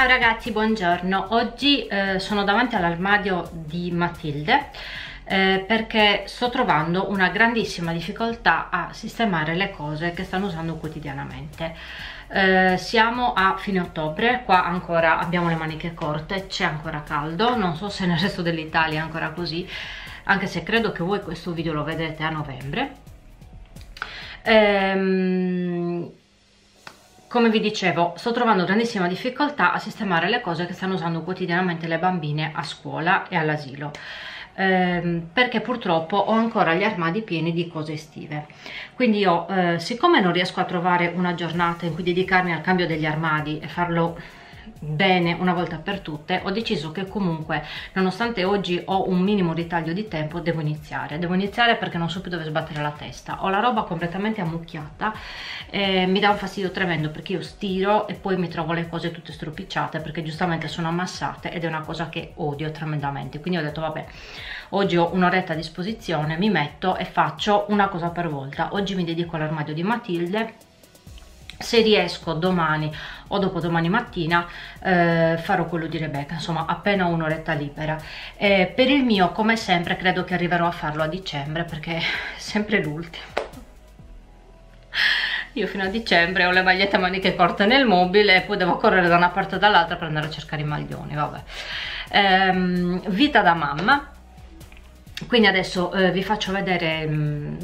Ciao ragazzi, buongiorno. Oggi eh, sono davanti all'armadio di Matilde eh, perché sto trovando una grandissima difficoltà a sistemare le cose che stanno usando quotidianamente. Eh, siamo a fine ottobre, qua ancora abbiamo le maniche corte, c'è ancora caldo, non so se nel resto dell'Italia è ancora così, anche se credo che voi questo video lo vedete a novembre. Ehm, come vi dicevo sto trovando grandissima difficoltà a sistemare le cose che stanno usando quotidianamente le bambine a scuola e all'asilo. Ehm, perché purtroppo ho ancora gli armadi pieni di cose estive. Quindi io eh, siccome non riesco a trovare una giornata in cui dedicarmi al cambio degli armadi e farlo bene una volta per tutte ho deciso che comunque nonostante oggi ho un minimo ritaglio di tempo devo iniziare. Devo iniziare perché non so più dove sbattere la testa. Ho la roba completamente ammucchiata eh, mi dà un fastidio tremendo perché io stiro e poi mi trovo le cose tutte stropicciate perché giustamente sono ammassate ed è una cosa che odio tremendamente. Quindi ho detto vabbè oggi ho un'oretta a disposizione mi metto e faccio una cosa per volta. Oggi mi dedico all'armadio di Matilde se riesco domani o dopodomani mattina eh, farò quello di Rebecca insomma appena un'oretta libera. Eh, per il mio come sempre credo che arriverò a farlo a dicembre perché è sempre l'ultimo. Io fino a dicembre ho le magliette a maniche corte nel mobile e poi devo correre da una parte o dall'altra per andare a cercare i maglioni vabbè. Ehm, vita da mamma. Quindi adesso eh, vi faccio vedere mh, mm,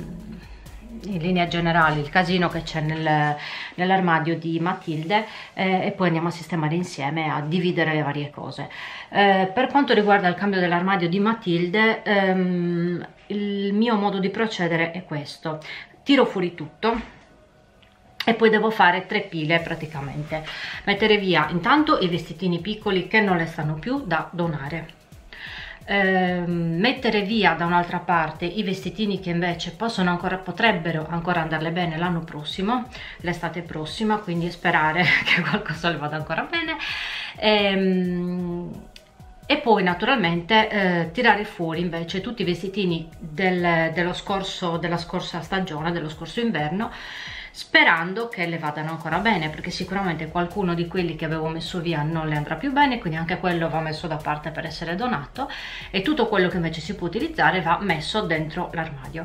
in linea generale il casino che c'è nel, nell'armadio di Matilde eh, e poi andiamo a sistemare insieme a dividere le varie cose. Eh, per quanto riguarda il cambio dell'armadio di Matilde ehm, il mio modo di procedere è questo. Tiro fuori tutto e poi devo fare tre pile praticamente. Mettere via intanto i vestitini piccoli che non le stanno più da donare eh, mettere via da un'altra parte i vestitini che invece possono ancora, potrebbero ancora andarle bene l'anno prossimo, l'estate prossima, quindi sperare che qualcosa le vada ancora bene. Ehm, e poi naturalmente eh, tirare fuori invece tutti i vestitini del, dello scorso, della scorsa stagione, dello scorso inverno sperando che le vadano ancora bene perché sicuramente qualcuno di quelli che avevo messo via non le andrà più bene quindi anche quello va messo da parte per essere donato e tutto quello che invece si può utilizzare va messo dentro l'armadio.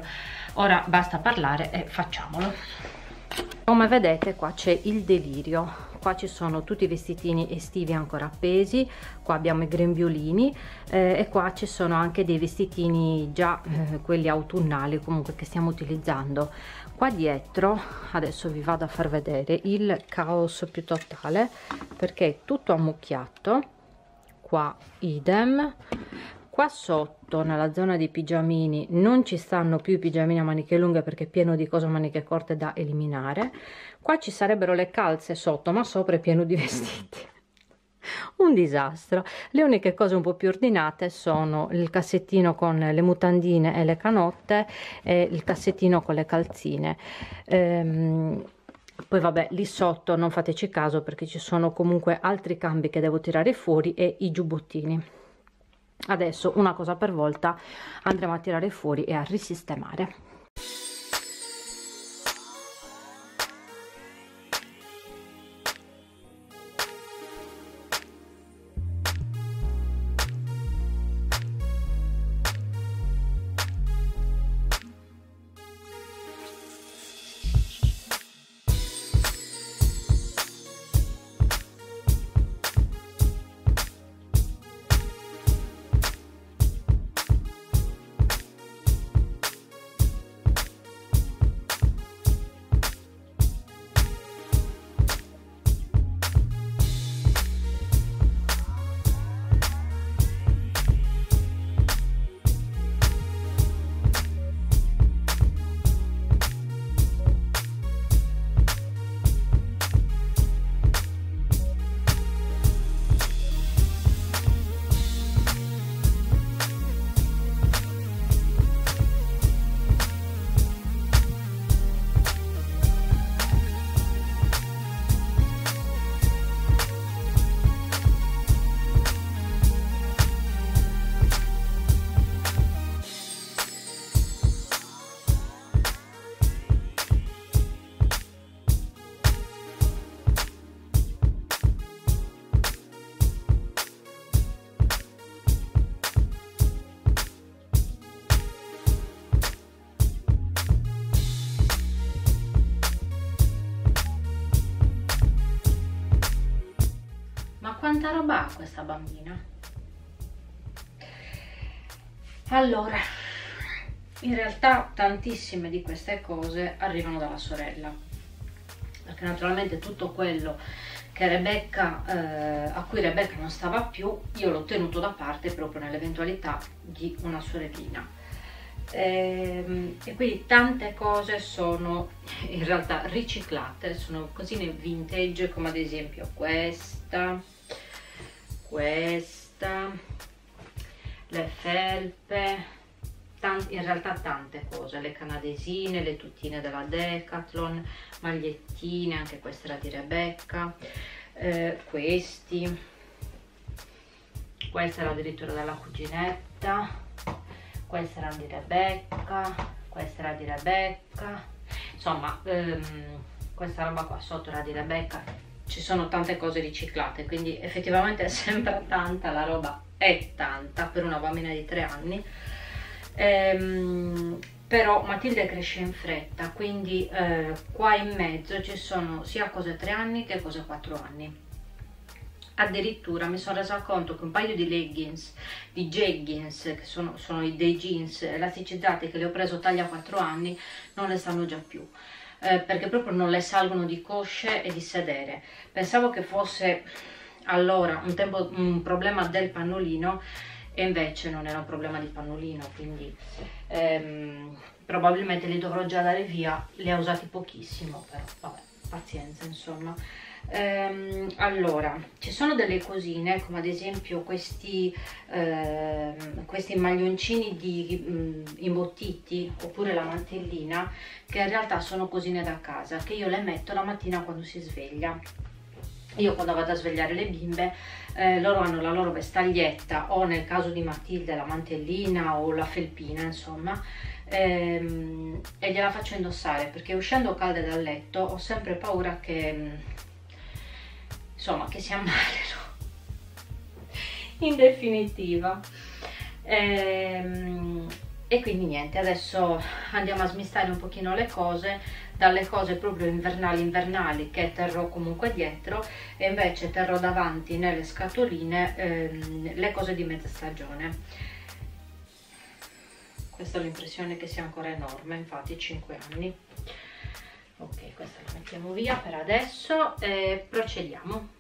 Ora basta parlare e facciamolo. Come vedete qua c'è il delirio. Qua ci sono tutti i vestitini estivi ancora appesi qua abbiamo i grembiolini eh, e qua ci sono anche dei vestitini già eh, quelli autunnali comunque che stiamo utilizzando qua dietro adesso vi vado a far vedere il caos più totale perché è tutto ammucchiato qua idem qua sotto nella zona dei pigiamini non ci stanno più i pigiamini a maniche lunghe perché è pieno di cose a maniche corte da eliminare qua ci sarebbero le calze sotto ma sopra è pieno di vestiti un disastro. Le uniche cose un po più ordinate sono il cassettino con le mutandine e le canotte e il cassettino con le calzine. Ehm, poi vabbè lì sotto non fateci caso perché ci sono comunque altri cambi che devo tirare fuori e i giubbottini. Adesso una cosa per volta andremo a tirare fuori e a risistemare ha questa bambina? Allora, in realtà tantissime di queste cose arrivano dalla sorella, perché naturalmente tutto quello che Rebecca, eh, a cui Rebecca non stava più, io l'ho tenuto da parte proprio nell'eventualità di una sorellina. E, ehm, e, quindi tante cose sono in realtà riciclate, sono cosine vintage come ad esempio questa, questa, le felpe, in realtà tante cose, le canadesine, le tutine della Decathlon, magliettine, anche questa era di Rebecca, eh, questi, questa era addirittura della cuginetta, questa era di Rebecca, questa era di Rebecca, insomma ehm, questa roba qua sotto era di Rebecca, ci sono tante cose riciclate, quindi effettivamente è sempre tanta la roba, è tanta per una bambina di tre anni, ehm, però Matilde cresce in fretta quindi eh, qua in mezzo ci sono sia cose 3 anni che cose 4 anni. Addirittura mi sono resa conto che un paio di leggings di jeggings che sono, sono dei jeans elasticizzati che le ho preso taglia 4 anni non le stanno già più eh, perché proprio non le salgono di cosce e di sedere. Pensavo che fosse allora un, tempo, un problema del pannolino e invece non era un problema di pannolino quindi ehm, probabilmente li dovrò già dare via li ha usati pochissimo però vabbè pazienza insomma ehm, allora ci sono delle cosine come ad esempio questi, ehm, questi maglioncini di, mh, mm, imbottiti oppure la mantellina che in realtà sono cosine da casa che io le metto la mattina quando si sveglia. Io quando vado a svegliare le bimbe eh, loro hanno la loro vestaglietta o nel caso di Matilde la mantellina o la felpina insomma ehm, e gliela faccio indossare perché uscendo calde dal letto ho sempre paura che insomma che si ammalino in definitiva. Ehm, e quindi niente adesso andiamo a smistare un pochino le cose dalle cose proprio invernali invernali che terrò comunque dietro e invece terrò davanti nelle scatoline ehm, le cose di mezza stagione. Questa è l'impressione che sia ancora enorme infatti 5 anni ok questa la mettiamo via per adesso e procediamo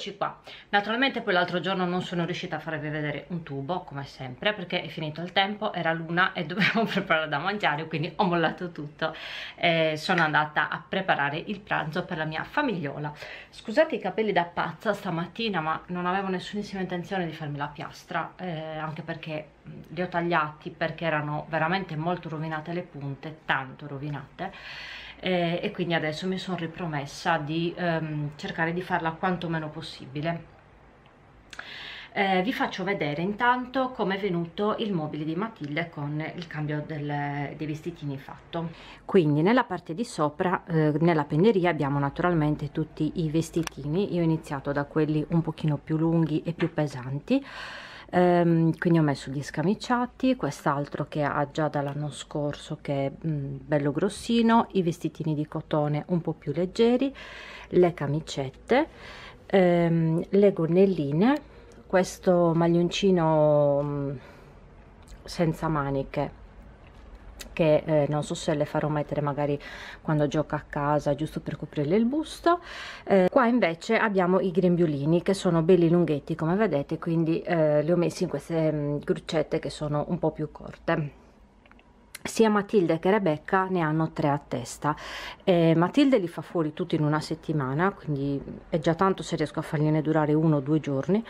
eccoci qua. Naturalmente poi l'altro giorno non sono riuscita a farvi vedere un tubo come sempre perché è finito il tempo era l'una e dovevo preparare da mangiare quindi ho mollato tutto. E sono andata a preparare il pranzo per la mia famigliola. Scusate i capelli da pazza stamattina ma non avevo nessunissima intenzione di farmi la piastra eh, anche perché li ho tagliati perché erano veramente molto rovinate le punte tanto rovinate eh, e quindi adesso mi sono ripromessa di ehm, cercare di farla quanto meno possibile. Eh, vi faccio vedere intanto come è venuto il mobile di Matilde con il cambio del, dei vestitini fatto. Quindi nella parte di sopra eh, nella penneria abbiamo naturalmente tutti i vestitini. Io ho iniziato da quelli un pochino più lunghi e più pesanti ehm, quindi ho messo gli scamiciati quest'altro che ha già dall'anno scorso che è mh, mm, bello grossino i vestitini di cotone un po' più leggeri le camicette ehm, le gonnelline questo maglioncino mh, mm, senza maniche che eh, non so se le farò mettere magari quando gioca a casa giusto per coprirle il busto. Eh, qua invece abbiamo i grembiulini che sono belli lunghetti come vedete quindi eh, li ho messi in queste mh, mm, gruccette che sono un po' più corte. Sia Matilde che Rebecca ne hanno tre a testa. Eh, Matilde li fa fuori tutti in una settimana quindi è già tanto se riesco a fargliene durare uno o due giorni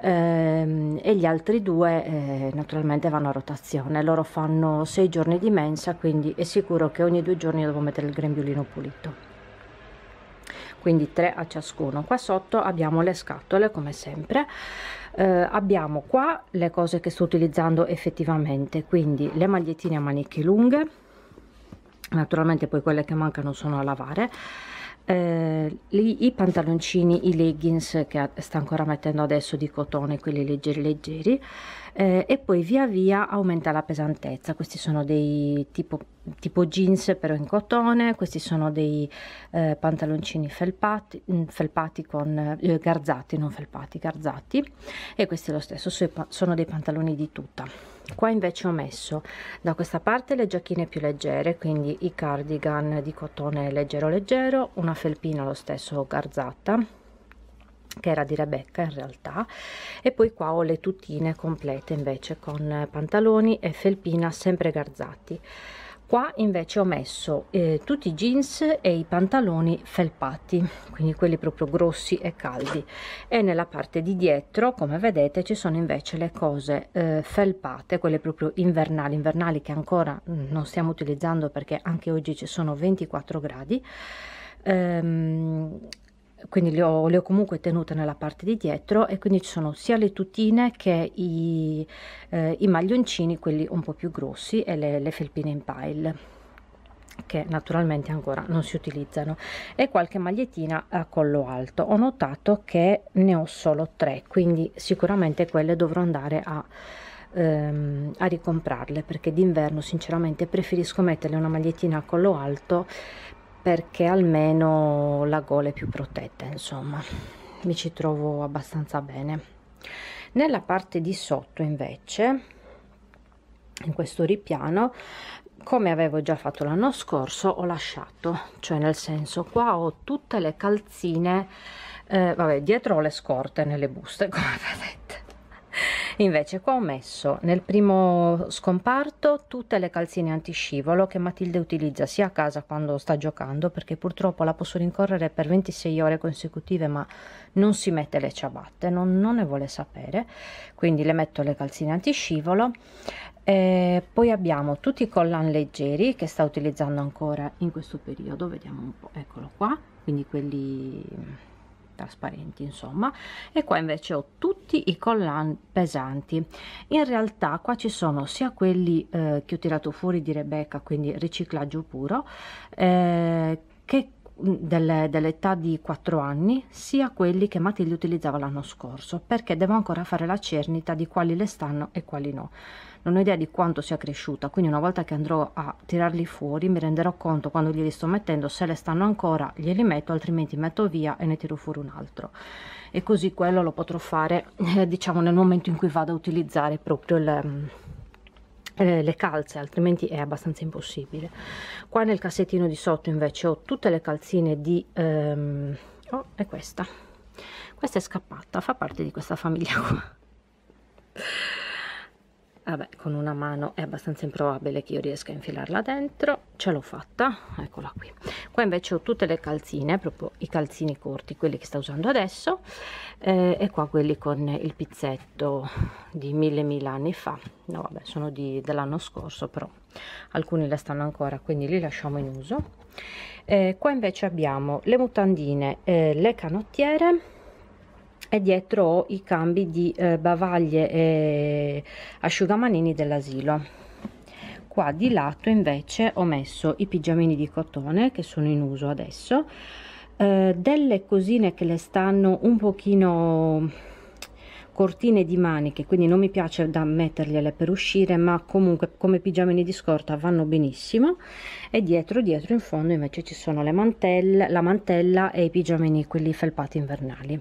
ehm, e gli altri due eh, naturalmente vanno a rotazione. Loro fanno sei giorni di mensa quindi è sicuro che ogni due giorni devo mettere il grembiulino pulito. Quindi tre a ciascuno. Qua sotto abbiamo le scatole come sempre. Eh, abbiamo qua le cose che sto utilizzando effettivamente quindi le magliettine a maniche lunghe naturalmente poi quelle che mancano sono a lavare eh, i, i pantaloncini, i leggings che sta ancora mettendo adesso di cotone, quelli leggeri leggeri, eh, e poi via via aumenta la pesantezza. Questi sono dei tipo, tipo jeans però in cotone, questi sono dei eh, pantaloncini felpati, mm, felpati con eh, garzati, non felpati, garzati, e questi è lo stesso, sono dei pantaloni di tuta. Qua invece ho messo da questa parte le giacchine più leggere quindi i cardigan di cotone leggero leggero una felpina lo stesso garzata che era di Rebecca in realtà. E poi qua ho le tutine complete invece con pantaloni e felpina sempre garzati. Qua invece ho messo eh, tutti i jeans e i pantaloni felpati quindi quelli proprio grossi e caldi. E nella parte di dietro come vedete ci sono invece le cose eh, felpate quelle proprio invernali invernali che ancora non stiamo utilizzando perché anche oggi ci sono 24 gradi. Ehm, quindi le ho, le ho, comunque tenute nella parte di dietro e quindi ci sono sia le tutine che i, eh, i maglioncini quelli un po più grossi e le, le felpine in pile che naturalmente ancora non si utilizzano. E qualche magliettina a collo alto. Ho notato che ne ho solo tre quindi sicuramente quelle dovrò andare a ehm, a ricomprarle perché d'inverno sinceramente preferisco metterle una magliettina a collo alto perché almeno la gola è più protetta insomma. Mi ci trovo abbastanza bene. Nella parte di sotto invece in questo ripiano come avevo già fatto l'anno scorso ho lasciato. Cioè nel senso qua ho tutte le calzine eh, vabbè dietro ho le scorte nelle buste come vedete invece qua ho messo nel primo scomparto tutte le calzine antiscivolo che Matilde utilizza sia a casa quando sta giocando perché purtroppo la posso rincorrere per 26 ore consecutive ma non si mette le ciabatte non, non ne vuole sapere. Quindi le metto le calzine antiscivolo. E poi abbiamo tutti i collan leggeri che sta utilizzando ancora in questo periodo. Vediamo un po' eccolo qua. Quindi quelli trasparenti insomma. E qua invece ho tutti i collan pesanti. In realtà qua ci sono sia quelli eh, che ho tirato fuori di Rebecca quindi riciclaggio puro eh, che dell'età di 4 anni sia quelli che Matilde utilizzava l'anno scorso perché devo ancora fare la cernita di quali le stanno e quali no non ho idea di quanto sia cresciuta quindi una volta che andrò a tirarli fuori mi renderò conto quando glieli sto mettendo se le stanno ancora glieli metto altrimenti metto via e ne tiro fuori un altro. E così quello lo potrò fare eh, diciamo nel momento in cui vado a utilizzare proprio il eh, le calze altrimenti è abbastanza impossibile. Qua nel cassettino di sotto invece ho tutte le calzine di ehm, oh è questa. Questa è scappata fa parte di questa famiglia qua vabbè con una mano è abbastanza improbabile che io riesca a infilarla dentro. Ce l'ho fatta eccola qui. Qua invece ho tutte le calzine proprio i calzini corti quelli che sto usando adesso eh, e qua quelli con il pizzetto di mille mille anni fa. No vabbè sono dell'anno scorso però alcuni le stanno ancora quindi li lasciamo in uso. Eh, qua invece abbiamo le mutandine eh, le canottiere e dietro ho i cambi di eh, bavaglie e asciugamanini dell'asilo. Qua di lato invece ho messo i pigiamini di cotone che sono in uso adesso eh, delle cosine che le stanno un pochino cortine di maniche quindi non mi piace da mettergliele per uscire ma comunque come pigiamini di scorta vanno benissimo. E dietro dietro in fondo invece ci sono le mantelle la mantella e i pigiamini quelli felpati invernali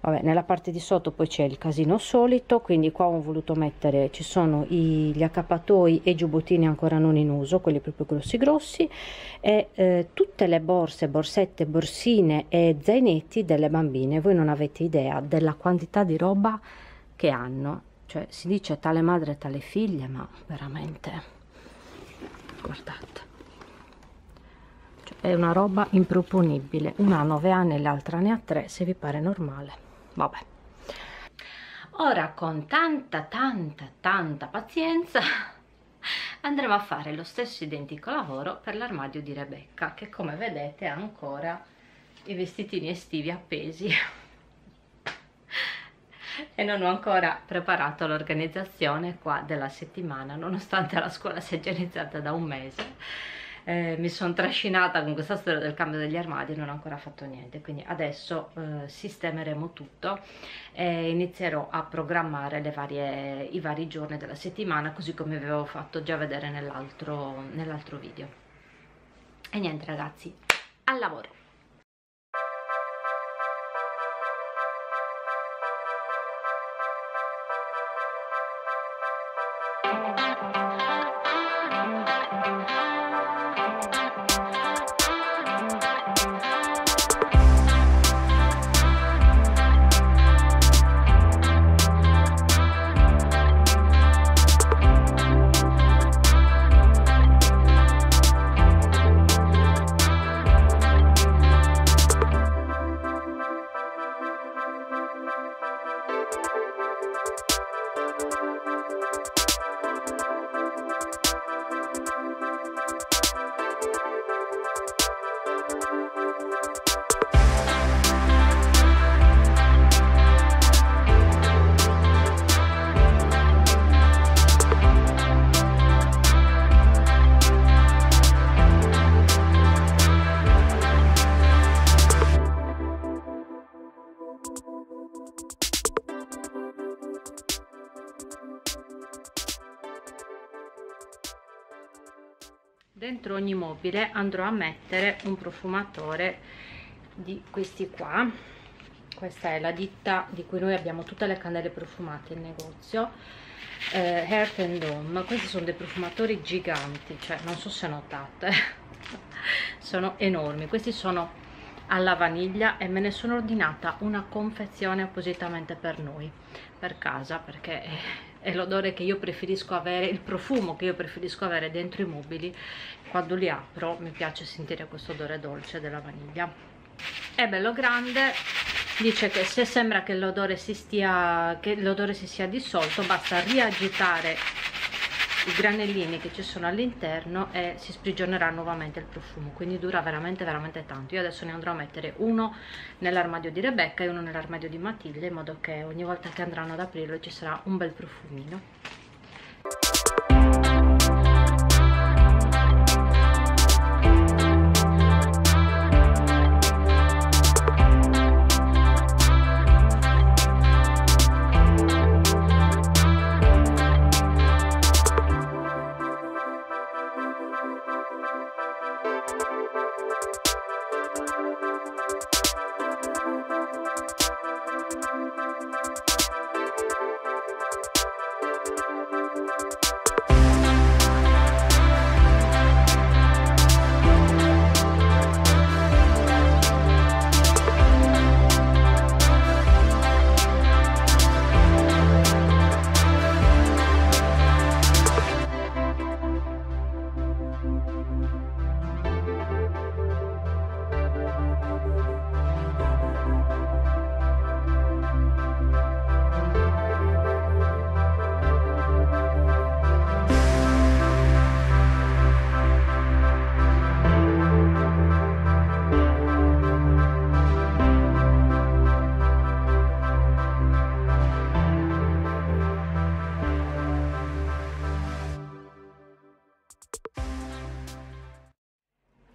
vabbè nella parte di sotto poi c'è il casino solito quindi qua ho voluto mettere ci sono i, gli accappatoi e i giubbottini ancora non in uso quelli proprio grossi grossi e eh, tutte le borse borsette borsine e zainetti delle bambine. Voi non avete idea della quantità di roba che hanno. Cioè si dice tale madre tale figlia ma veramente guardate. Cioè, è una roba improponibile. Una ha 9 anni e l'altra ne ha 3 se vi pare normale vabbè. Ora con tanta tanta tanta pazienza andremo a fare lo stesso identico lavoro per l'armadio di Rebecca che come vedete ha ancora i vestitini estivi appesi. E non ho ancora preparato l'organizzazione qua della settimana nonostante la scuola sia già iniziata da un mese eh, mi sono trascinata con questa storia del cambio degli armadi e non ho ancora fatto niente. Quindi adesso eh, sistemeremo tutto e inizierò a programmare varie, i vari giorni della settimana così come vi avevo fatto già vedere nell'altro nell video. E niente ragazzi al lavoro ogni mobile andrò a mettere un profumatore di questi qua. Questa è la ditta di cui noi abbiamo tutte le candele profumate in negozio eh, Heart and Home questi sono dei profumatori giganti cioè non so se notate sono enormi. Questi sono alla vaniglia e me ne sono ordinata una confezione appositamente per noi per casa perché è l'odore che io preferisco avere il profumo che io preferisco avere dentro i mobili quando li apro mi piace sentire questo odore dolce della vaniglia. È bello grande dice che se sembra che l'odore si si sia dissolto basta riagitare i granellini che ci sono all'interno e si sprigionerà nuovamente il profumo. Quindi dura veramente veramente tanto. Io adesso ne andrò a mettere uno nell'armadio di Rebecca e uno nell'armadio di Matilde in modo che ogni volta che andranno ad aprirlo ci sarà un bel profumino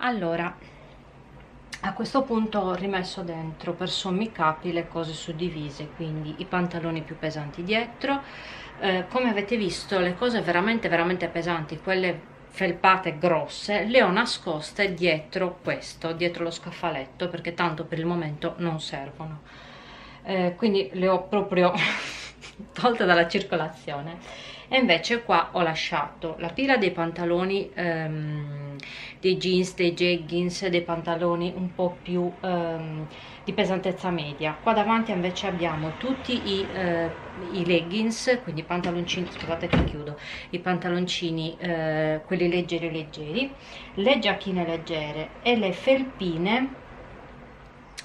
allora a questo punto ho rimesso dentro per sommi capi le cose suddivise quindi i pantaloni più pesanti dietro. Eh, come avete visto le cose veramente veramente pesanti quelle felpate grosse le ho nascoste dietro questo dietro lo scaffaletto perché tanto per il momento non servono. Eh, quindi le ho proprio tolte dalla circolazione e invece qua ho lasciato la pila dei pantaloni ehm, dei jeans, dei jeggings, dei pantaloni un po' più ehm, di pesantezza media. Qua davanti invece abbiamo tutti i, eh, i leggings quindi i pantaloncini, scusate che chiudo i pantaloncini, eh, quelli leggeri leggeri le giacchine leggere e le felpine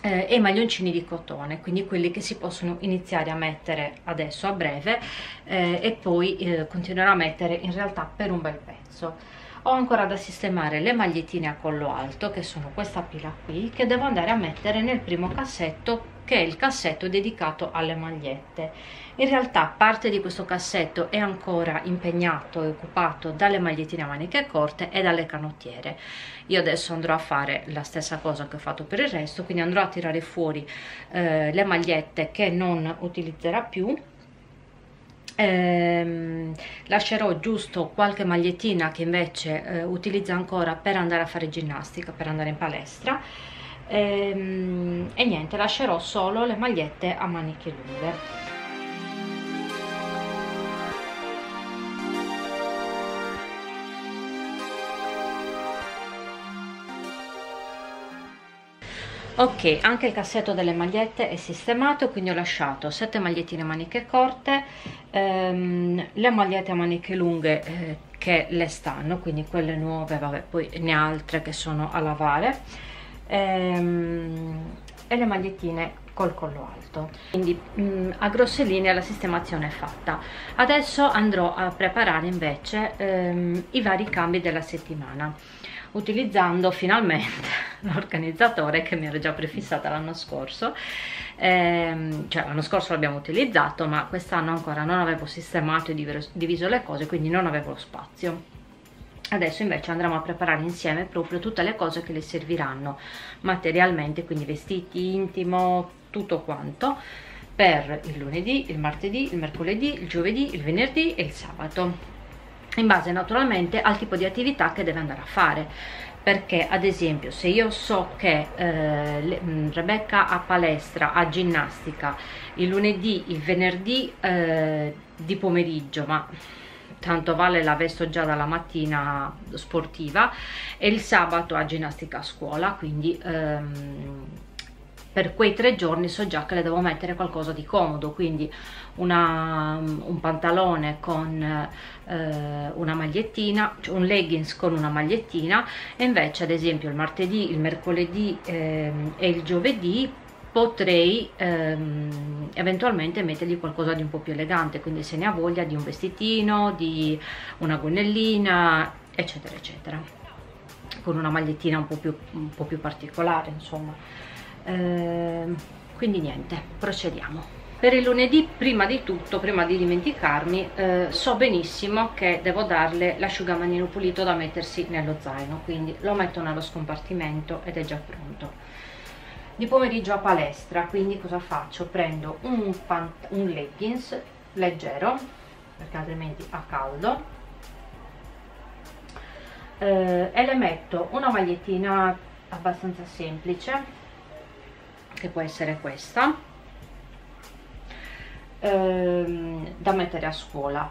eh, e maglioncini di cotone quindi quelli che si possono iniziare a mettere adesso a breve eh, e poi eh, continuerò a mettere in realtà per un bel pezzo. Ho ancora da sistemare le magliettine a collo alto che sono questa pila qui che devo andare a mettere nel primo cassetto che è il cassetto dedicato alle magliette in realtà parte di questo cassetto è ancora impegnato e occupato dalle magliettine a maniche corte e dalle canottiere. Io adesso andrò a fare la stessa cosa che ho fatto per il resto quindi andrò a tirare fuori eh, le magliette che non utilizzerà più. Ehm, lascerò giusto qualche magliettina che invece eh, utilizzo ancora per andare a fare ginnastica per andare in palestra. Ehm, e niente lascerò solo le magliette a maniche lunghe ok anche il cassetto delle magliette è sistemato quindi ho lasciato 7 magliettine maniche corte ehm, le magliette a maniche lunghe eh, che le stanno quindi quelle nuove vabbè poi ne altre che sono a lavare ehm, e le magliettine col collo alto. Quindi mh, mm, a grosse linee la sistemazione è fatta. Adesso andrò a preparare invece ehm, i vari cambi della settimana utilizzando finalmente l'organizzatore che mi ero già prefissata l'anno scorso. Ehm, cioè l'anno scorso l'abbiamo utilizzato ma quest'anno ancora non avevo sistemato e diviso le cose quindi non avevo spazio. Adesso invece andremo a preparare insieme proprio tutte le cose che le serviranno materialmente quindi vestiti, intimo, tutto quanto per il lunedì, il martedì, il mercoledì, il giovedì, il venerdì e il sabato in base naturalmente al tipo di attività che deve andare a fare. Perché ad esempio se io so che eh, mm, Rebecca ha palestra, ha ginnastica il lunedì, il venerdì eh, di pomeriggio ma tanto vale la vesto già dalla mattina sportiva e il sabato ha ginnastica a scuola quindi ehm, per quei tre giorni so già che le devo mettere qualcosa di comodo quindi una, un pantalone con eh, una magliettina cioè un leggings con una magliettina e invece ad esempio il martedì il mercoledì eh, e il giovedì potrei ehm, eventualmente mettergli qualcosa di un po' più elegante quindi se ne ha voglia di un vestitino di una gonnellina eccetera eccetera. Con una magliettina un po' più, un po più particolare insomma. Eh, quindi niente procediamo per il lunedì prima di tutto prima di dimenticarmi eh, so benissimo che devo darle l'asciugamanino pulito da mettersi nello zaino quindi lo metto nello scompartimento ed è già pronto. Di pomeriggio a palestra quindi cosa faccio? Prendo un, un leggings leggero perché altrimenti ha caldo eh, e le metto una magliettina abbastanza semplice che può essere questa ehm, da mettere a scuola.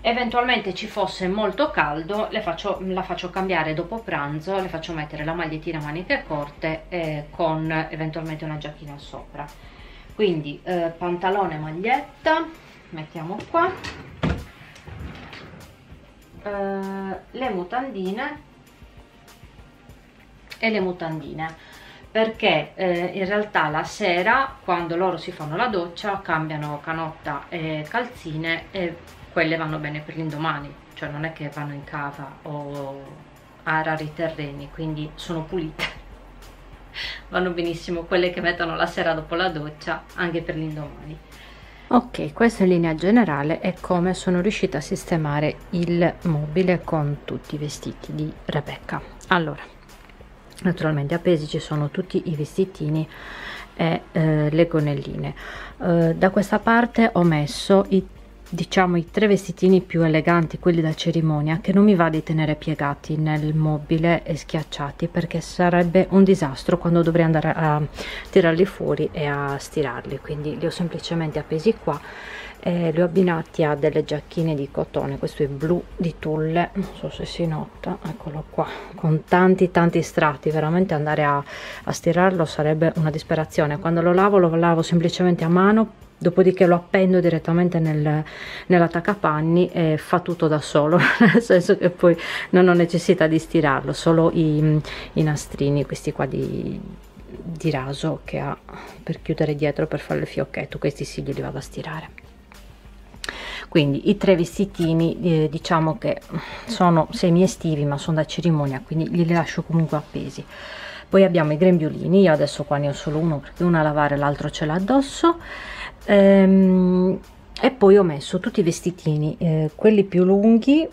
Eventualmente ci fosse molto caldo faccio, la faccio cambiare dopo pranzo le faccio mettere la magliettina a maniche corte eh, con eventualmente una giacchina sopra. Quindi eh, pantalone maglietta mettiamo qua. Eh, le mutandine e le mutandine perché eh, in realtà la sera quando loro si fanno la doccia cambiano canotta e calzine e quelle vanno bene per l'indomani. Cioè non è che vanno in cava o a rari terreni quindi sono pulite. Vanno benissimo quelle che mettono la sera dopo la doccia anche per l'indomani. Ok questa in linea generale è come sono riuscita a sistemare il mobile con tutti i vestiti di Rebecca. Allora naturalmente appesi ci sono tutti i vestitini e eh, le gonnelline. Eh, da questa parte ho messo i diciamo i tre vestitini più eleganti quelli da cerimonia che non mi va di tenere piegati nel mobile e schiacciati perché sarebbe un disastro quando dovrei andare a tirarli fuori e a stirarli. Quindi li ho semplicemente appesi qua e li ho abbinati a delle giacchine di cotone. Questo è blu di tulle non so se si nota. Eccolo qua. Con tanti tanti strati veramente andare a, a stirarlo sarebbe una disperazione. Quando lo lavo lo lavo semplicemente a mano dopodiché lo appendo direttamente nel, nell'attaccapanni e fa tutto da solo nel senso che poi non ho necessità di stirarlo solo i, i nastrini questi qua di, di raso che ha per chiudere dietro per fare il fiocchetto questi sì li vado a stirare. Quindi i tre vestitini eh, diciamo che sono semi estivi ma sono da cerimonia quindi li lascio comunque appesi. Poi abbiamo i grembiulini io adesso qua ne ho solo uno perché uno a lavare l'altro ce l'ha addosso ehm, e poi ho messo tutti i vestitini eh, quelli più lunghi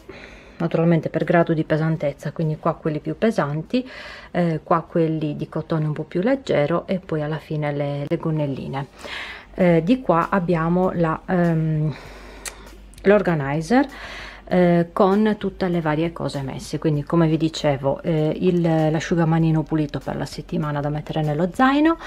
naturalmente per grado di pesantezza quindi qua quelli più pesanti eh, qua quelli di cotone un po più leggero e poi alla fine le, le gonnelline. Eh, di qua abbiamo um, l'organizer eh, con tutte le varie cose messe quindi come vi dicevo eh, l'asciugamanino pulito per la settimana da mettere nello zaino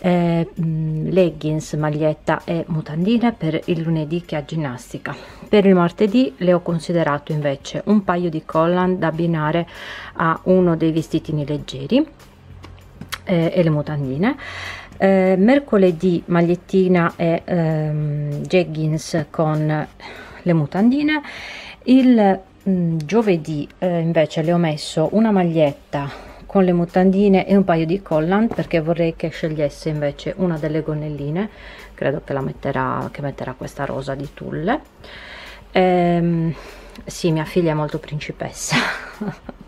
eh, mm, leggings maglietta e mutandine per il lunedì che ha ginnastica. Per il martedì le ho considerato invece un paio di collan da abbinare a uno dei vestitini leggeri eh, e le mutandine. Eh, mercoledì magliettina e ehm, jeggings con le mutandine il mh, mm, giovedì eh, invece le ho messo una maglietta con le mutandine e un paio di collan perché vorrei che scegliesse invece una delle gonnelline. Credo che la metterà che metterà questa rosa di tulle. Ehm, sì mia figlia è molto principessa.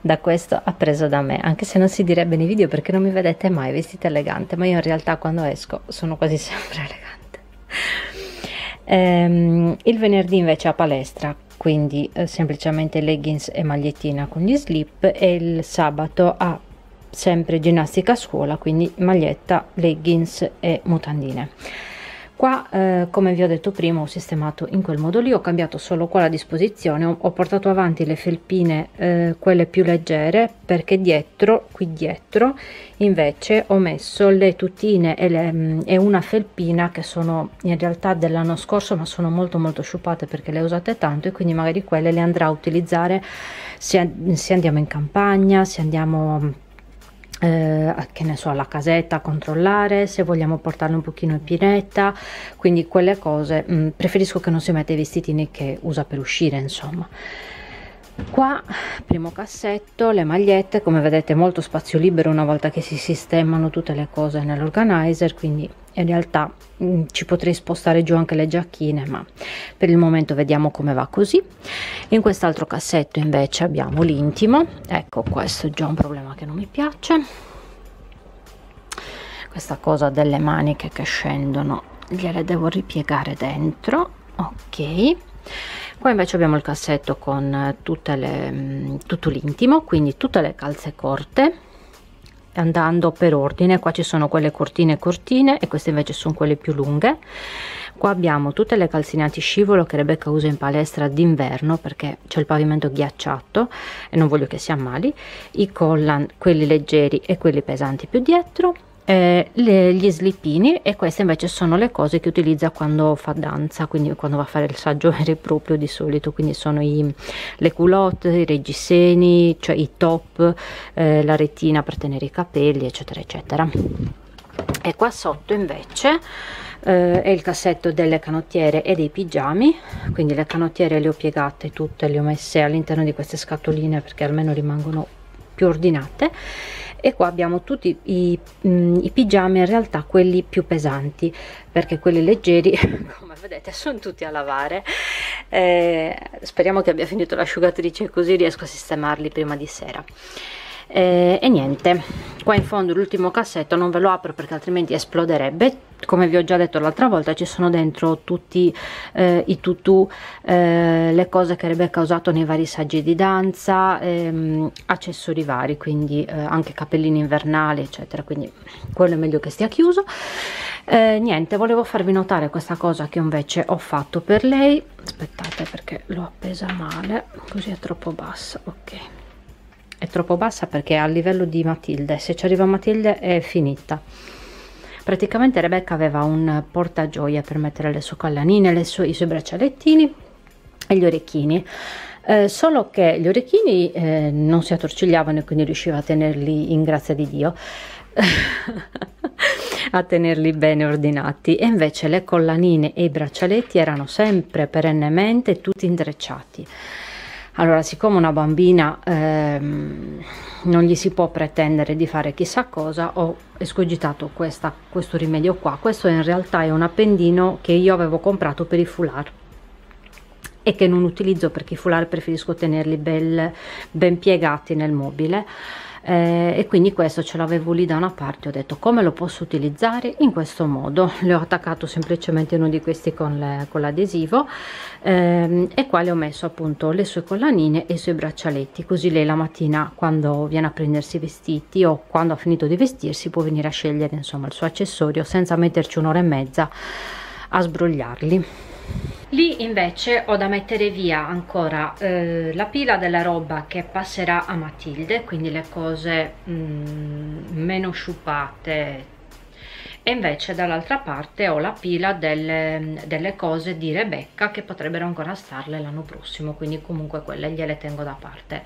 Da questo ha preso da me anche se non si direbbe nei video perché non mi vedete mai vestita elegante ma io in realtà quando esco sono quasi sempre elegante ehm, il venerdì invece a palestra quindi eh, semplicemente leggings e magliettina con gli slip e il sabato a sempre ginnastica a scuola quindi maglietta leggings e mutandine qua eh, come vi ho detto prima ho sistemato in quel modo lì ho cambiato solo qua la disposizione ho, ho portato avanti le felpine eh, quelle più leggere perché dietro qui dietro invece ho messo le tutine e, le, mm, e una felpina che sono in realtà dell'anno scorso ma sono molto molto sciupate perché le ho usate tanto e quindi magari quelle le andrà a utilizzare se, se andiamo in campagna se andiamo eh, che ne so alla casetta a controllare se vogliamo portarle un pochino in pinetta. Quindi quelle cose mh, mm, preferisco che non si metta i vestitini che usa per uscire insomma qua primo cassetto le magliette come vedete molto spazio libero una volta che si sistemano tutte le cose nell'organizer quindi in realtà mh, mm, ci potrei spostare giù anche le giacchine ma per il momento vediamo come va così. In quest'altro cassetto invece abbiamo l'intimo. Ecco questo è già un problema che non mi piace. Questa cosa delle maniche che scendono gliele devo ripiegare dentro ok qua invece abbiamo il cassetto con tutte le, mm, tutto l'intimo quindi tutte le calze corte. Andando per ordine qua ci sono quelle cortine cortine e queste invece sono quelle più lunghe. Qua abbiamo tutte le calzine antiscivolo che Rebecca usa in palestra d'inverno perché c'è il pavimento ghiacciato e non voglio che si ammali. I collan quelli leggeri e quelli pesanti più dietro eh, le, gli slippini e queste invece sono le cose che utilizza quando fa danza quindi quando va a fare il saggio vero e proprio di solito. Quindi sono i, le culotte, i reggiseni cioè i top eh, la retina per tenere i capelli eccetera eccetera. E qua sotto invece eh, è il cassetto delle canottiere e dei pigiami. Quindi le canottiere le ho piegate tutte le ho messe all'interno di queste scatoline perché almeno rimangono più ordinate e qua abbiamo tutti i, mh, mm, i pigiami in realtà quelli più pesanti perché quelli leggeri come vedete sono tutti a lavare. Eh, speriamo che abbia finito l'asciugatrice così riesco a sistemarli prima di sera eh, e niente qua in fondo l'ultimo cassetto non ve lo apro perché altrimenti esploderebbe. Come vi ho già detto l'altra volta ci sono dentro tutti eh, i tutù eh, le cose che Rebecca ha usato nei vari saggi di danza ehm, accessori vari quindi eh, anche cappellini invernali eccetera. Quindi quello è meglio che stia chiuso. Eh, niente volevo farvi notare questa cosa che invece ho fatto per lei. Aspettate perché l'ho appesa male così è troppo bassa ok è troppo bassa perché è a livello di Matilde. Se ci arriva Matilde è finita. Praticamente Rebecca aveva un portagioia per mettere le sue collanine sue, i suoi braccialettini e gli orecchini. Eh, solo che gli orecchini eh, non si attorcigliavano e quindi riusciva a tenerli in grazia di Dio a tenerli bene ordinati. E invece le collanine e i braccialetti erano sempre perennemente tutti intrecciati allora siccome una bambina ehm, non gli si può pretendere di fare chissà cosa ho escogitato questa, questo rimedio qua. Questo in realtà è un appendino che io avevo comprato per i foulard e che non utilizzo perché i foulard preferisco tenerli bel, ben piegati nel mobile eh, e quindi questo ce l'avevo lì da una parte ho detto come lo posso utilizzare? In questo modo. Le ho attaccato semplicemente uno di questi con l'adesivo ehm, e qua le ho messo appunto le sue collanine e i suoi braccialetti. Così lei la mattina quando viene a prendersi i vestiti o quando ha finito di vestirsi può venire a scegliere insomma il suo accessorio senza metterci un'ora e mezza a sbrogliarli lì invece ho da mettere via ancora eh, la pila della roba che passerà a Matilde quindi le cose mm, meno sciupate. E invece dall'altra parte ho la pila delle, delle, cose di Rebecca che potrebbero ancora starle l'anno prossimo quindi comunque quelle gliele tengo da parte.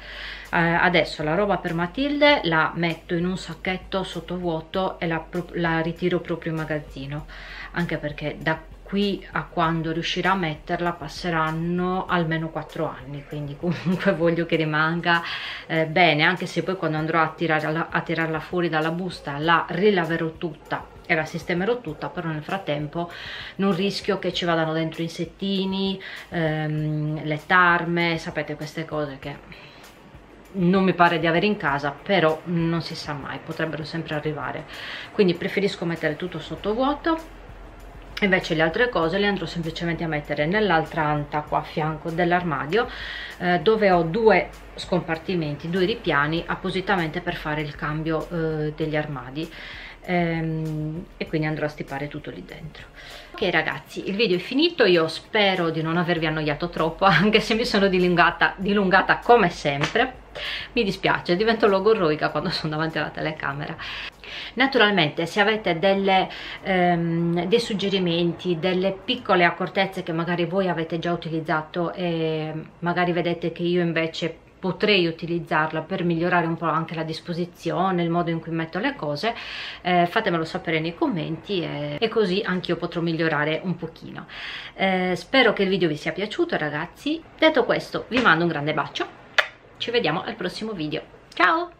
Eh, adesso la roba per Matilde la metto in un sacchetto sottovuoto e la, la ritiro proprio in magazzino anche perché da qui a quando riuscirà a metterla passeranno almeno 4 anni quindi comunque voglio che rimanga eh, bene anche se poi quando andrò a, tirarla, a tirarla fuori dalla busta la rilaverò tutta e la sistemerò tutta però nel frattempo non rischio che ci vadano dentro insettini ehm, le tarme sapete queste cose che non mi pare di avere in casa però non si sa mai potrebbero sempre arrivare. Quindi preferisco mettere tutto sotto vuoto invece le altre cose le andrò semplicemente a mettere nell'altra anta qua a fianco dell'armadio eh, dove ho due scompartimenti, due ripiani appositamente per fare il cambio eh, degli armadi. Ehm, e quindi andrò a stipare tutto lì dentro. Ok ragazzi il video è finito. Io spero di non avervi annoiato troppo anche se mi sono dilungata, dilungata come sempre. Mi dispiace divento logorroica quando sono davanti alla telecamera Naturalmente se avete delle, ehm, dei suggerimenti, delle piccole accortezze che magari voi avete già utilizzato e magari vedete che io invece potrei utilizzarla per migliorare un po' anche la disposizione, il modo in cui metto le cose, eh, fatemelo sapere nei commenti e, e così anche io potrò migliorare un pochino. Eh, spero che il video vi sia piaciuto ragazzi, detto questo vi mando un grande bacio, ci vediamo al prossimo video, ciao!